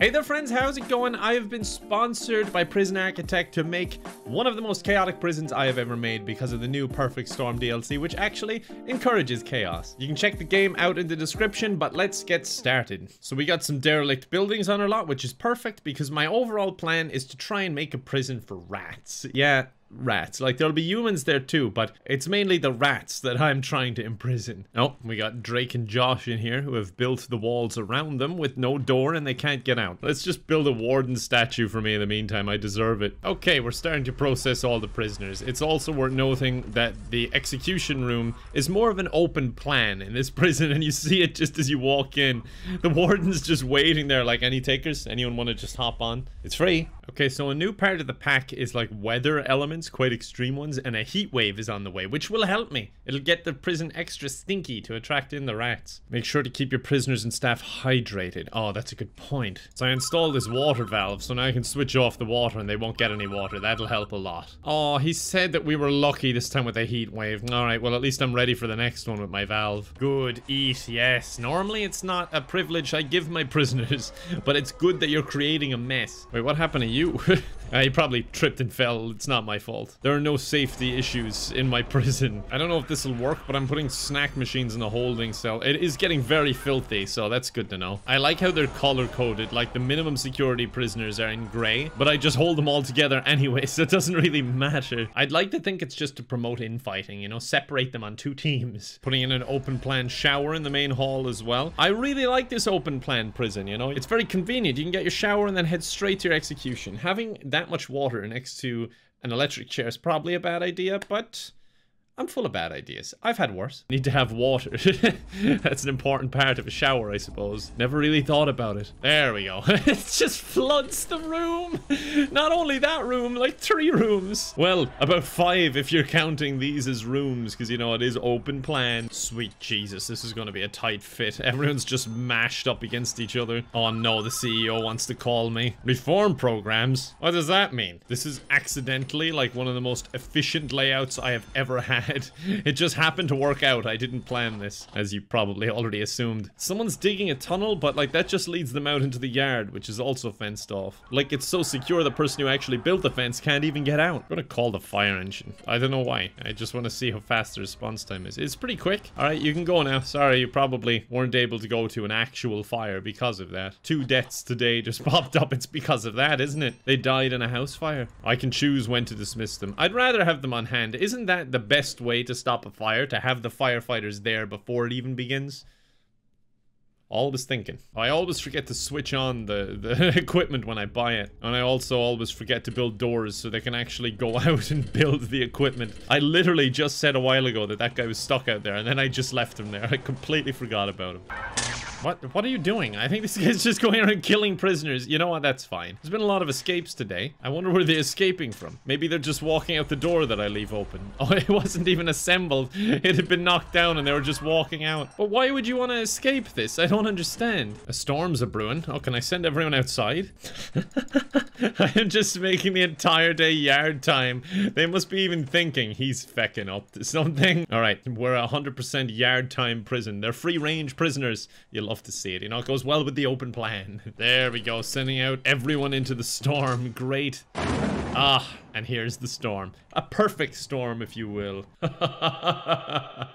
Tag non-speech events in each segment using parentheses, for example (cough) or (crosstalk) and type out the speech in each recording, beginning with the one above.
Hey there friends, how's it going? I have been sponsored by Prison Architect to make one of the most chaotic prisons I have ever made because of the new Perfect Storm DLC, which actually encourages chaos. You can check the game out in the description, but let's get started. So we got some derelict buildings on our lot, which is perfect because my overall plan is to try and make a prison for rats. Yeah, rats. Like, there'll be humans there too, but it's mainly the rats that I'm trying to imprison. Oh, we got Drake and Josh in here who have built the walls around them with no door and they can't get out. Let's just build a warden statue for me in the meantime. I deserve it. Okay, we're starting to process all the prisoners. It's also worth noting that the execution room is more of an open plan in this (laughs) prison and you see it just as you walk in. The warden's just waiting there like, any takers? Anyone want to just hop on? It's free. Okay, so a new part of the pack is like weather elements, quite extreme ones, and a heat wave is on the way, which will help me. It'll get the prison extra stinky to attract in the rats. Make sure to keep your prisoners and staff hydrated. Oh, that's a good point. So I installed this water valve, so now I can switch off the water and they won't get any water. That'll help a lot. Oh, he said that we were lucky this time with a heat wave. Alright, well at least I'm ready for the next one with my valve. Good, eat, yes. Normally it's not a privilege I give my (laughs) prisoners, but it's good that you're creating a mess. Wait, what happened to you? You. (laughs) uh, he probably tripped and fell. It's not my fault. There are no safety issues in my (laughs) prison. I don't know if this will work, but I'm putting snack machines in the holding cell. It is getting very filthy, so that's good to know. I like how they're color-coded. Like, the minimum security prisoners are in gray, but I just hold them all together (laughs) anyway, so it doesn't really matter. I'd like to think it's just to promote infighting, you know, separate them on two teams. (laughs) Putting in an open plan shower in the main hall as well. I really like this open plan prison, you know? It's very convenient. You can get your shower and then head straight to your execution having that much water next to an electric chair is probably a bad idea, but I'm full of bad ideas. I've had worse. Need to have water. (laughs) That's an important part of a shower, I suppose. Never really thought about it. There we go. (laughs) it just floods the room. Not only that room, like three rooms. Well, about five if you're counting these as rooms, because, you know, it is open plan. Sweet Jesus, this is going to be a tight fit. Everyone's just mashed up against each other. Oh no, the CEO wants to call me. Reform programs? What does that mean? This is accidentally like one of the most efficient layouts I have ever had It just happened to work out. I didn't plan this, as you probably already assumed. Someone's digging a tunnel, but like that just leads them out into the yard, which is also fenced off. Like it's so secure the person who actually built the fence can't even get out. I'm gonna call the fire engine. I don't know why. I just want to see how fast the response time is. It's pretty quick. All right, you can go now. Sorry, you probably weren't able to go to an actual fire because of that. Two deaths today just (laughs) popped up. It's because of that, isn't it? They died in a house fire. I can choose when to dismiss them. I'd rather have them on hand. Isn't that the best way to stop a fire, to have the firefighters there before it even begins. Always thinking. I always forget to switch on the, the (laughs) equipment when I buy it. And I also always forget to build doors so they can actually go (laughs) out and build the equipment. I literally just said a while ago that that guy was stuck out there and then I just left him there. I completely forgot about him. What what are you doing? I think this guy's (laughs) just going around killing prisoners. You know what? That's fine. There's been a lot of escapes today. I wonder where they're escaping from. Maybe they're just walking out the door that I leave open. (laughs) Oh, it wasn't even assembled. (laughs) It had been knocked down and they were just walking out. But why would you want to escape this? I don't understand. A storm's a brewing. Oh, can I send everyone outside? I am just making the entire day yard time. They must be even thinking he's fecking up to something. All right, we're a 100% yard time prison. They're free range prisoners. You'll love to see it. You know, it goes well with the open plan. (laughs) There we go, sending out everyone into the storm. Great. Ah, and here's the storm. A perfect storm, if you will. (laughs) ah,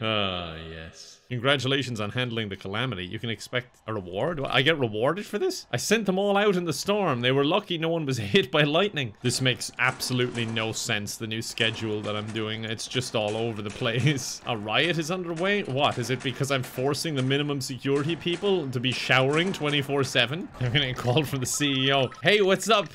yes. Congratulations on handling the calamity. You can expect a reward? I get rewarded for this? I sent them all out in the storm. They were lucky no one was (laughs) hit by lightning. This makes absolutely no sense, the new schedule that I'm doing. It's just all over the (laughs) place. A riot is underway? What? Is it because I'm forcing the minimum security people to be showering 24-7? I'm gonna called from the CEO. Hey, what's up?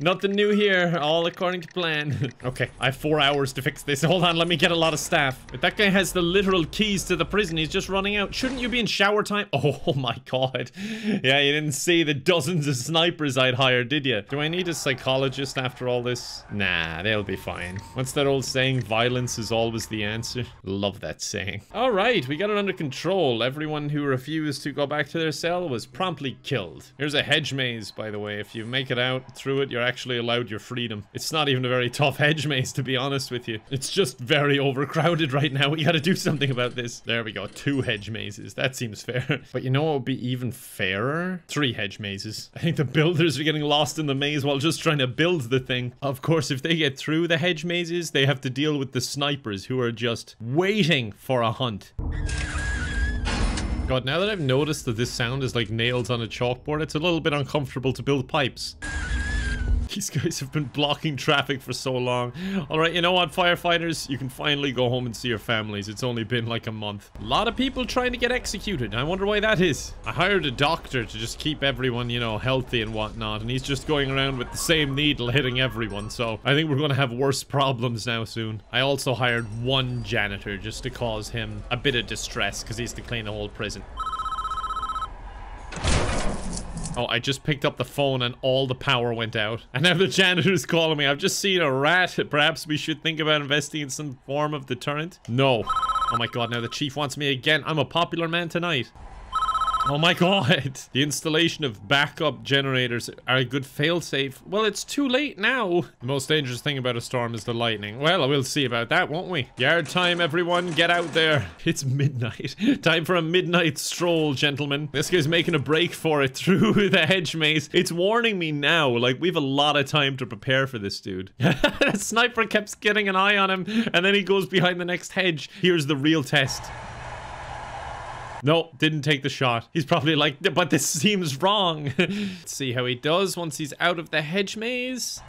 Nothing new here. (laughs) All according to plan. (laughs) okay, I have four hours to fix this. Hold on, let me get a lot of staff. But that guy has the literal keys to the prison he's just running out. Shouldn't you be in shower time? (laughs) Oh my god. Yeah, you didn't see the dozens of snipers I'd hired, did you? Do I need a psychologist after all this? Nah, they'll be fine. What's that old saying? Violence is always the answer. Love that saying. All right, we got it under control. Everyone who refused to go back to their cell was promptly killed. Here's a hedge maze, by the way. If you make it out through it, you're actually allowed your free freedom. It's not even a very tough hedge maze, to be honest with you. It's just very overcrowded right now. We gotta do something about this. There we go. Two hedge mazes. That seems fair. (laughs) But you know what would be even fairer? Three hedge mazes. I think the builders are getting lost in the maze while just trying to build the thing. Of course, if they get through the hedge mazes, they have to deal with the snipers who are just waiting for a hunt. God, now that I've noticed that this sound is like nails on a chalkboard, it's a little bit uncomfortable to build pipes. These guys have been blocking traffic for so long. Alright, you know what, firefighters? You can finally go home and see your families. It's only been like a month. A lot of people trying to get executed. I wonder why that is. I hired a doctor to just keep everyone, you know, healthy and whatnot. And he's just going around with the same needle hitting everyone. So I think we're going to have worse problems now soon. I also hired one janitor just to cause him a bit of distress because he's to clean the whole prison. Oh, I just picked up the phone and all the power went out. (laughs) And now the janitor's calling me. I've just seen a rat. Perhaps we should think about investing in some form of deterrent. No. Oh my god, now the chief wants me again. I'm a popular man tonight. Oh my god. (laughs) The installation of backup generators are a good failsafe. Well, it's too late now. The most dangerous thing about a storm is the lightning. Well, we'll see about that, won't we? Yard time, everyone. Get out there. (laughs) It's midnight. (laughs) time for a midnight stroll, gentlemen. This guy's making a break for it through the hedge maze. It's warning me now. Like, we have a lot of time to prepare for this dude. the sniper kept getting an eye on him, and then he goes behind the next hedge. Here's the real test. No, didn't take the shot. He's probably like, but this seems wrong. (laughs) Let's see how he does once he's out of the hedge maze.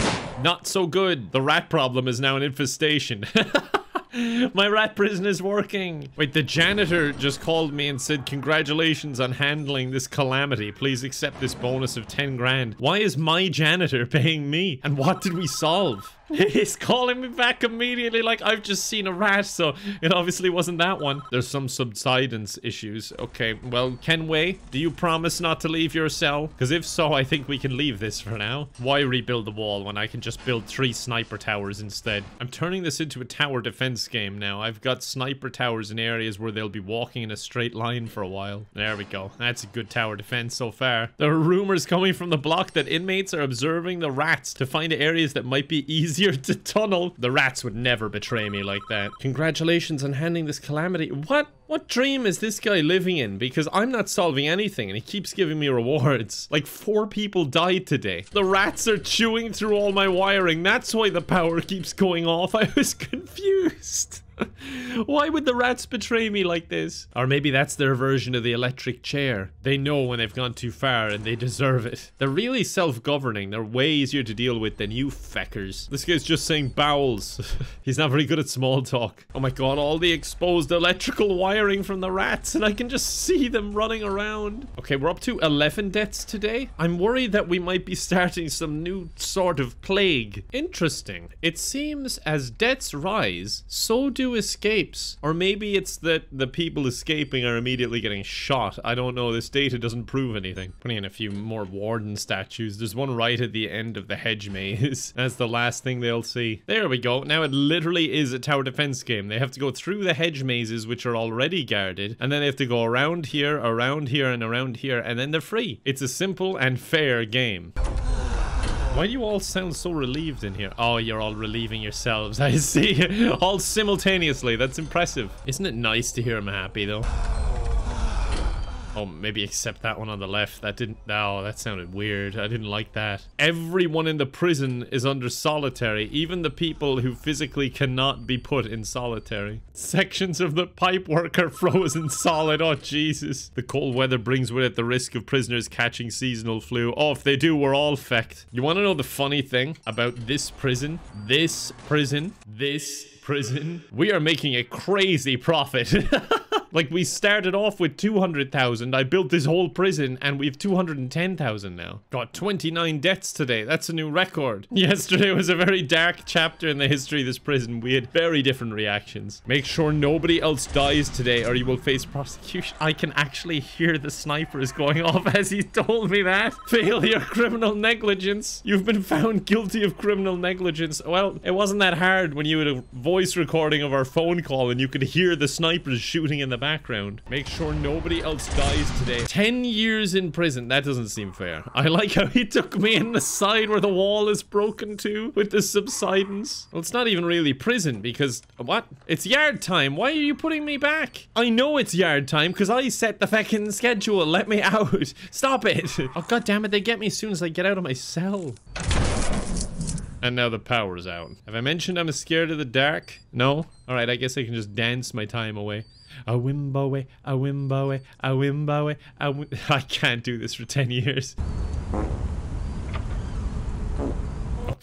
Not so good. The rat problem is now an infestation. (laughs) My rat prison is working. Wait, the janitor just called me and said, congratulations on handling this calamity. Please accept this bonus of 10 grand. Why is my janitor paying me? And what did we solve? (laughs) He's calling me back immediately like I've just seen a rat, so it obviously wasn't that one. There's some subsidence issues. Okay, well, Kenway, do you promise not to leave your cell? Because if so, I think we can leave this for now. Why rebuild the wall when I can just build three sniper towers instead? I'm turning this into a tower defense game now. I've got sniper towers in areas where they'll be walking in a straight line for a while. There we go. That's a good tower defense so far. There are rumors coming from the block that inmates are observing the rats to find areas that might be easy easier to tunnel. The rats would never betray me like that. Congratulations on handling this calamity. What? What dream is this guy living in? Because I'm not solving anything and he keeps giving me rewards. (laughs) Like four people died today. The rats are chewing through all my wiring. That's why the power keeps going off. (laughs) I was confused. Why would the rats betray me like this? Or maybe that's their version of the electric chair. They know when they've gone too far and they deserve it. They're really self-governing. They're way easier to deal with than you feckers. This guy's just saying bowels. (laughs) He's not very good at small talk. Oh my god, all the exposed electrical wiring from the rats and I can just see them running around. Okay, we're up to 11 deaths today. I'm worried that we might be (laughs) starting some new sort of plague. Interesting. It seems as deaths rise, so do escapes. Or maybe it's that the people escaping are immediately getting shot. I don't know. This data doesn't prove anything. Putting in a few more warden statues. There's one right at the end of the hedge maze. (laughs) That's the last thing they'll see. There we go. Now it literally is a tower defense game. They have to go through the hedge mazes, which are already guarded. And then they have to go around here, around here, and around here. And then they're free. It's a simple and fair game. Why do you all sound so relieved in here? Oh, you're all relieving yourselves. (laughs) I see. all simultaneously. That's impressive. Isn't it nice to hear him happy, though? Oh, maybe except that one on the left. That didn't... Oh, that sounded weird. I didn't like that. Everyone in the prison is under solitary. Even the people who physically cannot be put in solitary. Sections of the pipework are (laughs) frozen solid. Oh, Jesus. The cold weather brings with it the risk of prisoners catching seasonal flu. Oh, if they do, we're all fecked. You want to know the funny thing about this prison? This prison? This prison? We are making a crazy profit. (laughs) Like, we started off with 200,000. I built this whole prison, and we've 210,000 now. Got 29 deaths today. That's a new record. (laughs) Yesterday was a very dark chapter in the history of this prison. We had very different reactions. Make sure nobody else dies today, or you will face prosecution. I can actually hear the snipers going (laughs) off as he told me that. (laughs) Failure, criminal negligence. You've been found guilty of criminal negligence. Well, it wasn't that hard when you had a voice recording of our phone call and you could hear the snipers shooting in the background. Make sure nobody else dies today. 10 years in prison. That doesn't seem fair. (laughs) I like how he took me in the side where the wall is broken to with the subsidence. Well, it's not even really prison because what? It's yard time. Why are you putting me back? I know it's yard time because I set the fucking schedule. Let me (laughs) out. Stop it. (laughs) Oh, god damn it. They get me as soon as I get out of my cell. And now the power's out. Have I mentioned I'm scared of the dark? No? Alright, I guess I can just dance my time away. A wimbowe, a wimbowe, a wimbowe, a (laughs) I can't do this for 10 years.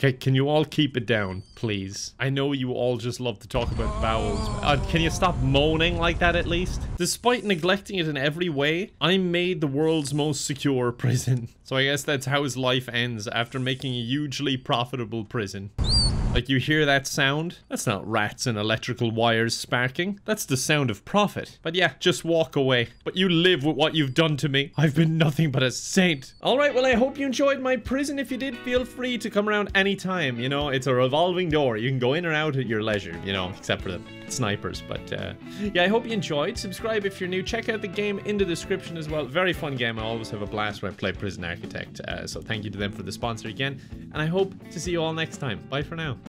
Okay, can you all keep it down, please? I know you all just love to talk about vowels. Uh, can you stop moaning like that at least? Despite neglecting it in every way, I made the world's most secure (laughs) prison. So I guess that's how his life ends after making a hugely profitable prison. Like you hear that sound? That's not rats and electrical wires sparking. That's the sound of profit. But yeah, just walk away. But you live with what you've done to me. I've been nothing but a saint. All right, well, I hope you enjoyed my prison. If you did, feel free to come around anytime. You know, it's a revolving door. You can go in or out at your leisure, you know, except for the snipers. But uh, yeah, I hope you enjoyed. Subscribe if you're new. Check out the game in the description as well. Very fun game. I always have a blast when I play Prison Architect. Uh, so thank you to them for the sponsor again. And I hope to see you all next time. Bye for now.